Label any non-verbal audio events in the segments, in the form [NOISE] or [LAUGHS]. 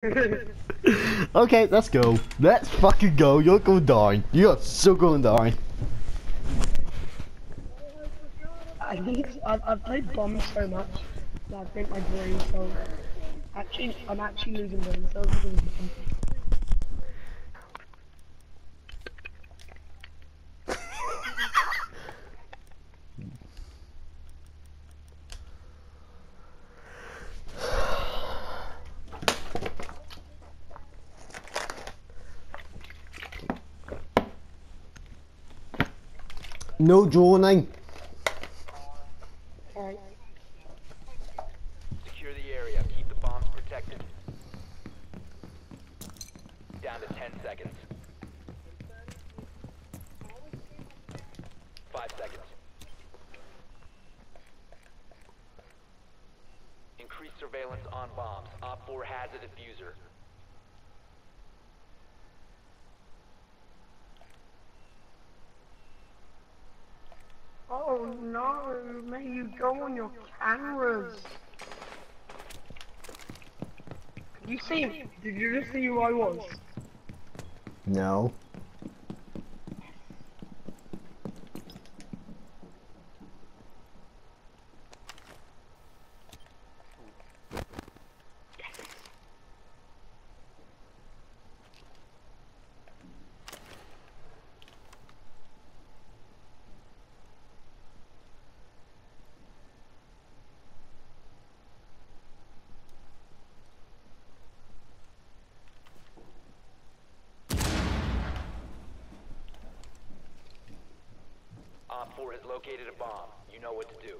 [LAUGHS] okay, let's go. Let's fucking go. You're going to die. You're so going to die. I think I've, I've played bombs so much that I think my brain cells. Actually, I'm actually losing brain cells. No droning. Secure the area. Keep the bombs protected. Down to 10 seconds. Five seconds. Increase surveillance on bombs. Op 4 has a defuser. Oh may you go on your cameras. You see? Did you just see who I was? No. Op 4 has located a bomb. You know what to do.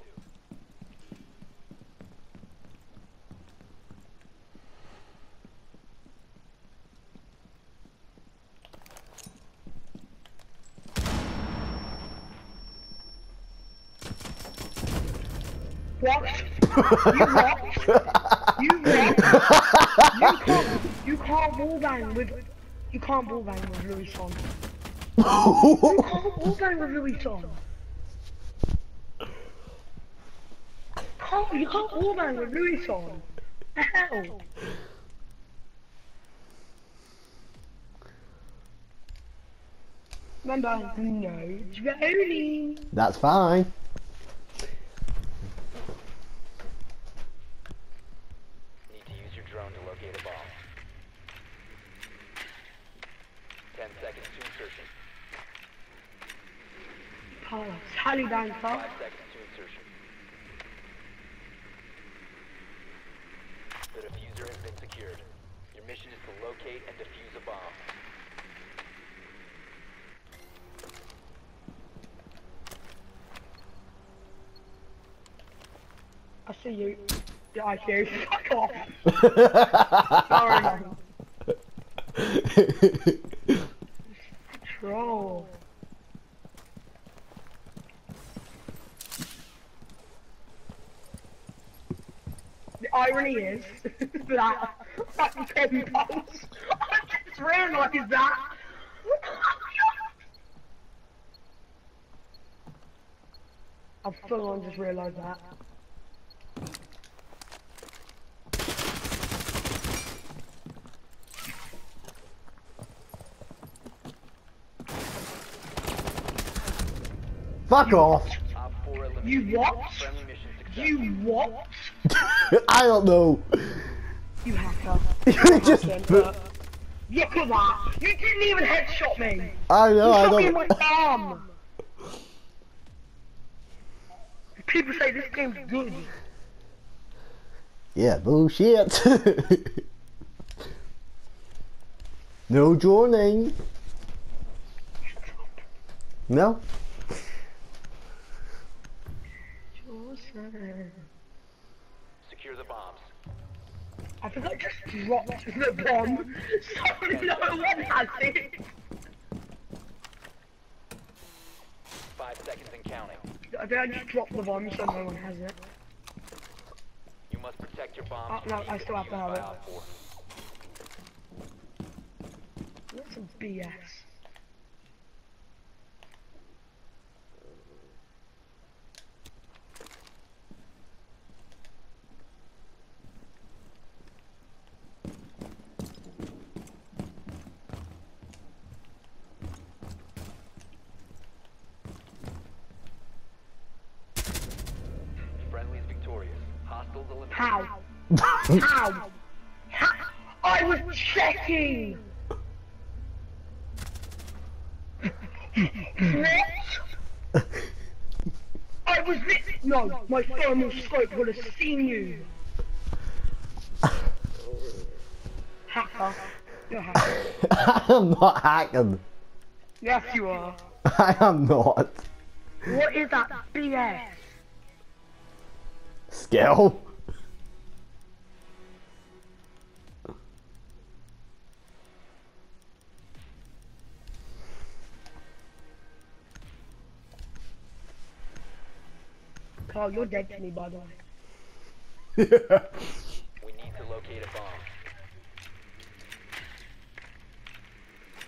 What? you what? You what? You [LAUGHS] can't, you can't ball with, you can't ball with Louis Son. [LAUGHS] You can't ball with Louis Son. Can't, you can't ball bang with Louis on. The hell? Remember, no droning. That's fine. Need to use your drone to locate a bomb. 10 seconds to insertion. Oh, Taliban, 5 fuck. seconds to insertion. The defuser has been secured. Your mission is to locate and defuse a bomb. You. I. [LAUGHS] Fuck off. Sorry. Troll. The irony is [LAUGHS] that that ten pounds. I just realised that. [LAUGHS] I've full on just realised that. Fuck off. Op 4 eliminated. You what? Friendly mission successful. You what? [LAUGHS] I don't know. You hacker. [LAUGHS] You just. Center. Yeah, come on. You didn't even headshot me. I know. You I shot me in don't. my arm. People say this game's good. Yeah, bullshit. [LAUGHS] no droning. No. Secure the bombs. I think I just dropped the bomb, so no one has it. Five seconds and counting. I think I just dropped the bomb, so no one has it. You must protect your bomb. Oh, no, I still have to have it. Op 4. That's some BS. How? How? I was checking! what? I was lit- No, my thermal scope would have seen you. Hacker. You're a hacker. I'm not hacking. Yes, you are. I am not. What is that BS? Skill. Carl, you're dead to me, by the way. [LAUGHS] We need to locate a bomb.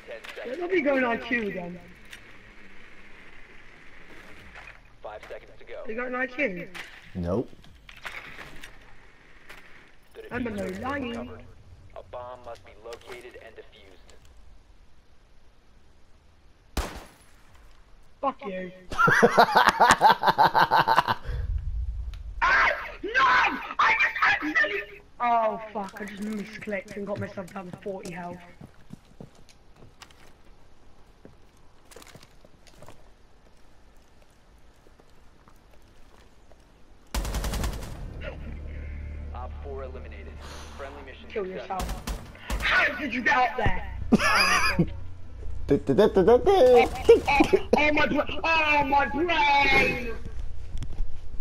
Ten Let seconds. me be going on two again. Five seconds to go. You going on two? nope. I'm a diffuser no lying. A bomb must be located and defused. Fuck you. [LAUGHS] [LAUGHS] ah! No! I just accidentally... Oh, fuck. I just misclicked and got myself down to 40 health. Op 4 eliminated. Friendly mission Kill yourself. How did you get up there? [LAUGHS] Oh, Du-du-du-du-du-du. oh, my brain! Oh, my brain!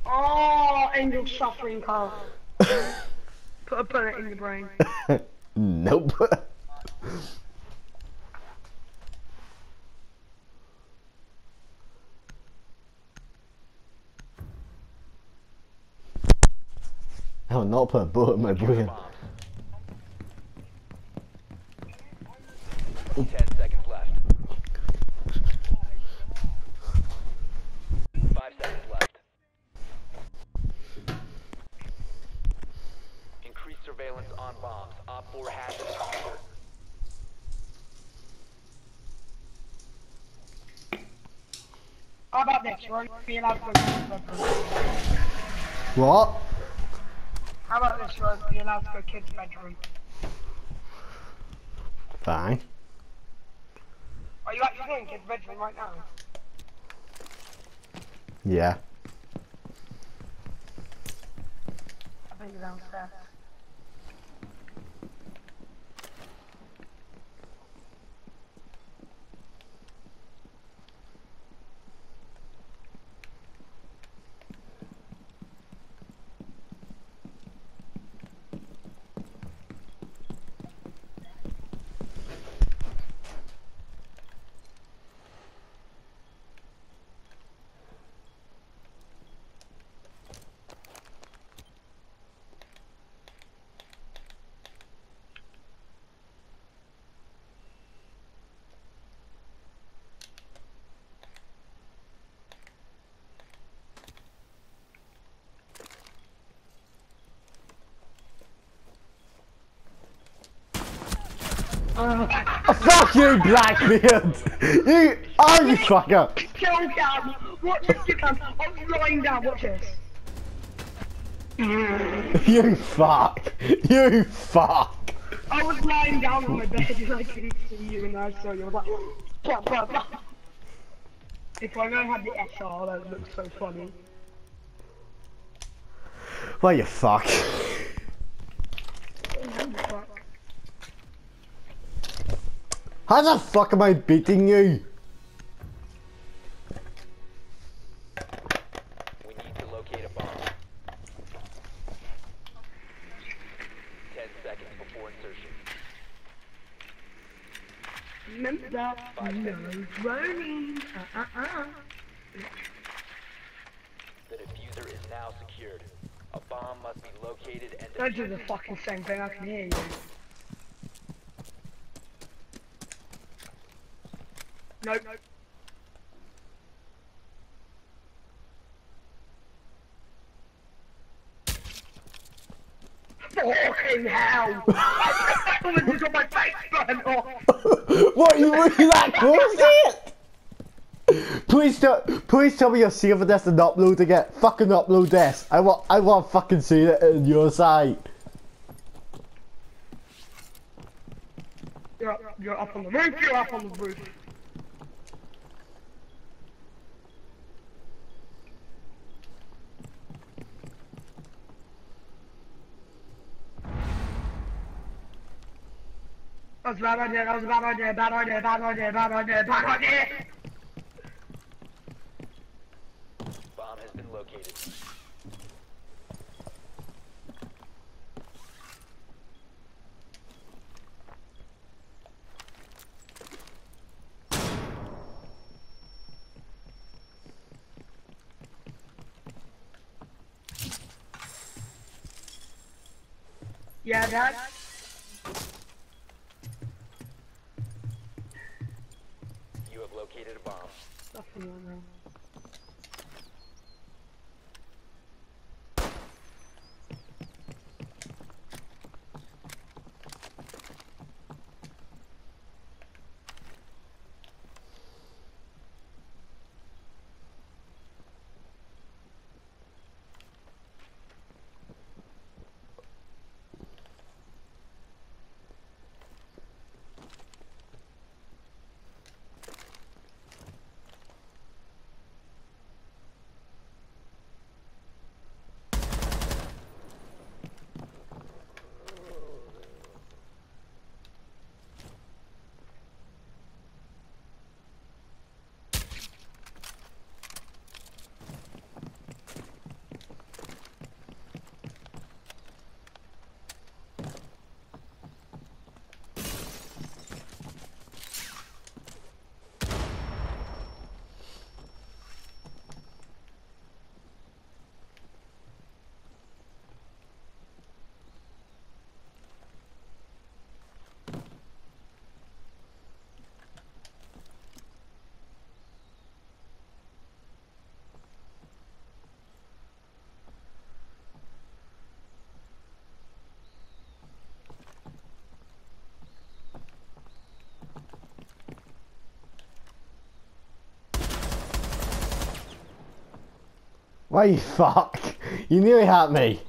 Oh, angel suffering, Carl. Put a bullet in your brain. [LAUGHS] nope. I will not put a bullet in my brain. Bombs. Ten seconds left. Five seconds left. Increase surveillance on bombs. Op 4 has the defuser. How about this, right? Be allowed to go to the bedroom. What? How about this, right? Be allowed to go kids' bedroom. Fine. Are you actually in kids' bedroom right now? Yeah. I think you're downstairs. Fuck you, Blackbeard! You, oh you fucker! Kill down! Watch this, you can. I'm lying down, watch this. [LAUGHS] You fuck! You fuck! I was lying down on my bed [LAUGHS] and I couldn't see you and I saw you. I was like, blah, blah, blah. If I only had the SR, that would look so funny. Well, you. Fuck. How the fuck am I beating you? We need to locate a bomb. Ten seconds before insertion. Remember that? No running. Uh uh uh. The defuser is now secured. A bomb must be located and Don't do the fucking same thing, I can hear you. Nope. nope. Fucking hell! [LAUGHS] I got my face burned [LAUGHS] off! what, you really that What is it? Please tell, please tell me you're saving this and uploading it. Fucking upload this. I want, I want fucking see it in your sight. You're you're up on the roof, you're up on the roof. Was bad idea, that was bad idea, bad idea, bad idea, bad idea, bad idea! Bomb has been located. Yeah, Dad? Located a bomb. Nothing wrong now. Why you fuck? You nearly had me.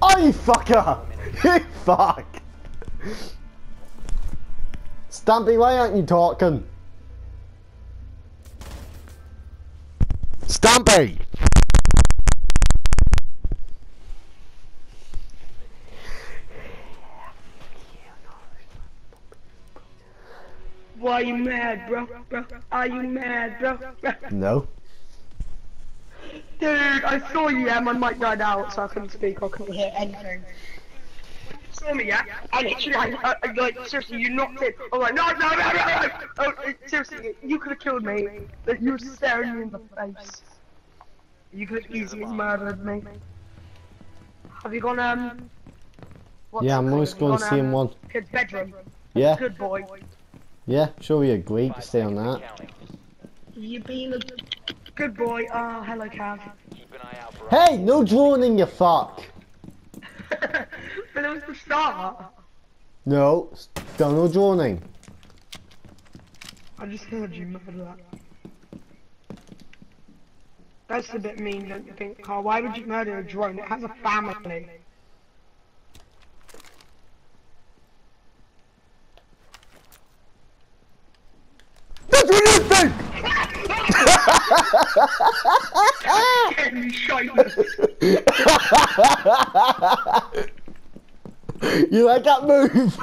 Oh you fucker! [LAUGHS] You fuck! Stampy, why aren't you talking? Stampy! Why are you mad, bro? Bro, are you mad, bro? bro? No. Dude, I saw you, yeah, my mic died out, so I couldn't speak, I couldn't hear anything. You saw me, yeah? I literally, I, I, I, like, seriously, you knocked it. I'm like, no, no, no, no, no! Oh, seriously, you could have killed me, but you were staring me in the face. You could have easily murdered me. Have you gone, um... what's Yeah, it I'm called? always Have going to gone, see him um, one. Kid's bedroom. Yeah, Good boy. yeah, sure we agree to stay on that. and counting. You being a good boy. Oh, hello, Cav. Keep an eye out for Hey, no droning, you fuck! Was the start. No, still no droning. I just heard you mutter that. That's a bit mean, don't you think, Carl? Why would you murder a drone? It has a family. That's what you think! Getting me shite. [LAUGHS] You like that move?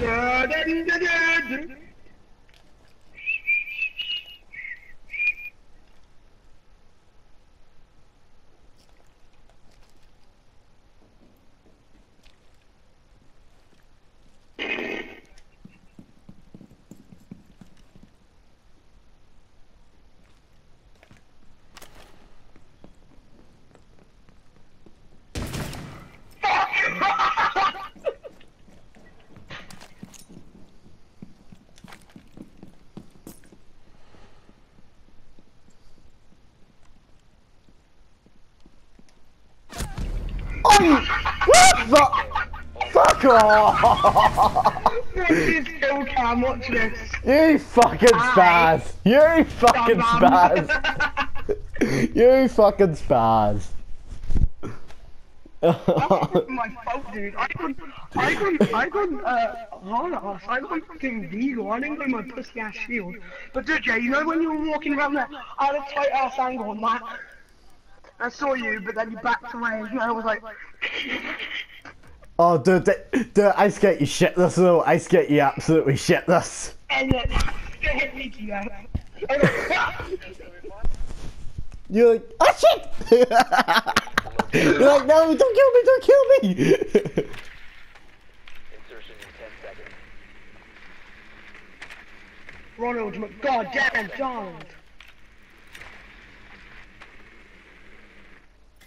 da, da, da, The? Fuck off! Watch this kill cam, watch this. You fucking spaz! You fucking spaz! You fucking spaz! My fault, dude. I got, I got, I got, uh, hard ass. I got fucking deagle. I didn't go my pussy ass shield. But dude, Jay, you know when you were walking around there, I had a tight ass angle on that. I saw you, but then you backed away, and I was like, oh, dude, dude, dude, I skate you shit this though. I skate you absolutely shit this. and then it hit me to you. I was like, You're like, oh shit! [LAUGHS] You're like, no, don't kill me, don't kill me! Insertion in 10 seconds. Ronald McGoddamn Donald.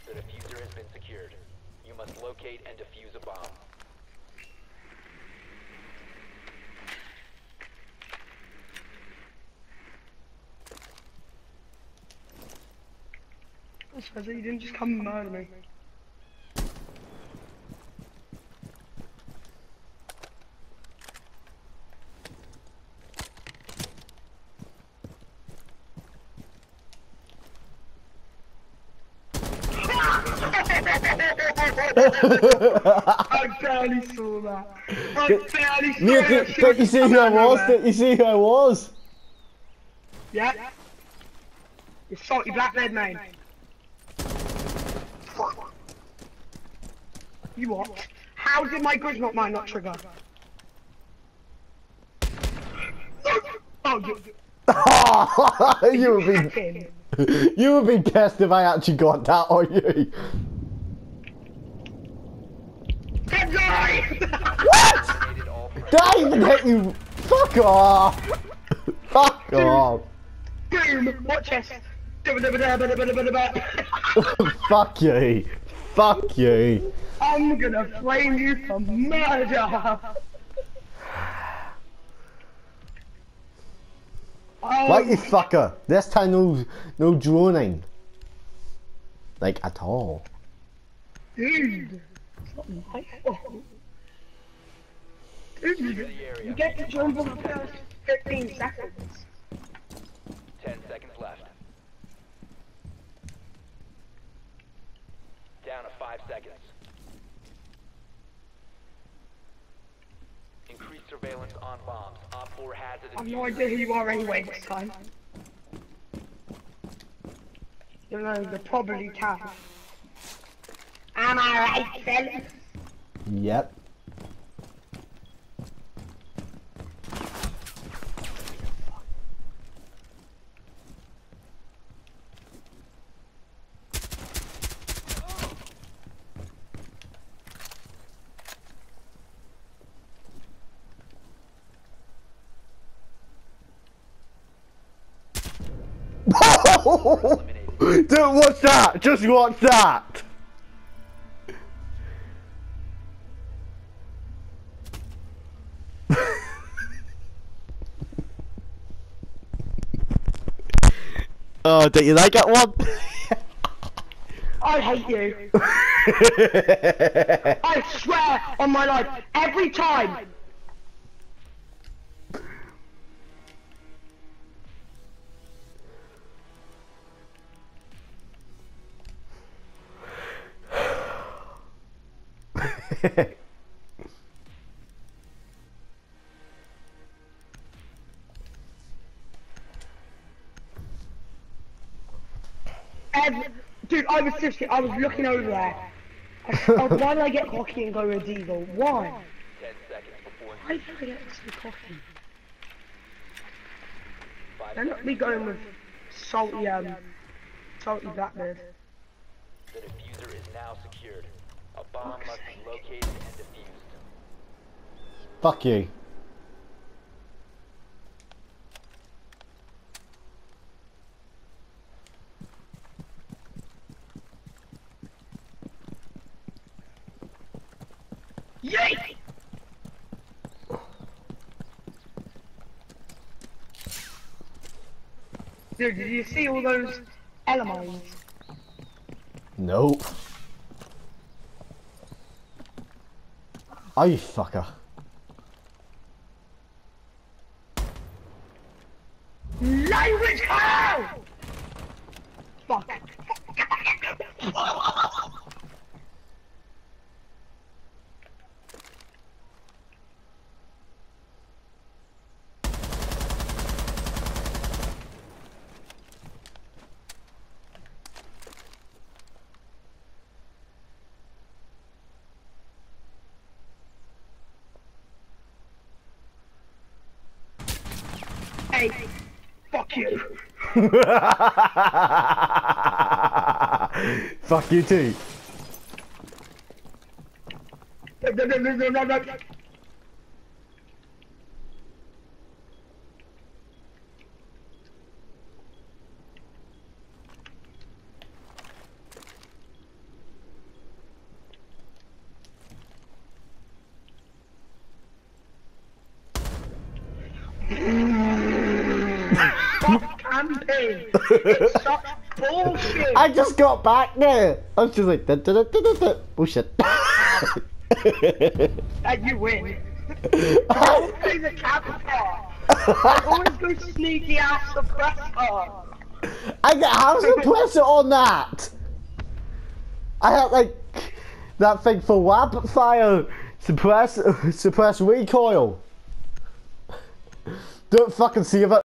The defuser has been secured. You must locate and defuse a bomb. I suppose you didn't just come and murder me. I barely saw that. I barely saw you, that. don't you see who I was? Don't you see who I was? Yeah. You salty Blackbeard man. You what? How did my good not mine not trigger? Oh, you [LAUGHS] you would be you would be pissed if I actually got that on you. Good guy! Eliminated all friendly. Did I even hit you? Fuck off! Fuck off! Boom! Watch this. [LAUGHS] Fuck you! Fuck you! I'm gonna flame you for murder! Like you fucker! This time no no droning. Like at all. dude! It's not my fault. Dude, you, get to jump on the first 15 seconds. 10 seconds left. Down to 5 seconds. Increased surveillance on bombs. Op 4 has it. I have no idea who you are anyway this time. You know, they probably can. Am I right, fellas? Yep. [LAUGHS] Dude, watch that! Just watch that! Oh, don't you like that one? I hate you. I swear on my life, every time. [LAUGHS] I was seriously, I was looking over there. I, s- oh, why did I get cocky and go with Deagle? Why? 10 seconds before Why did I get so cocky? 5 They're not seconds. me going with salty, um, salty Blackbeard. The defuser is now secured. A bomb must be located and defused. Fuck you. Dude, did you see all those elements? Nope. Oh, you fucker. You. [LAUGHS] Fuck you too. [LAUGHS] camping. It's such bullshit. I just got back there. I was just like, da, da, da, da, da, bullshit. [LAUGHS] And you win. Don't play the capital. I always go sneaky ass suppressor. I got how's the pressure on that? I had like that thing for rapid fire suppress suppress recoil. Don't fucking see it.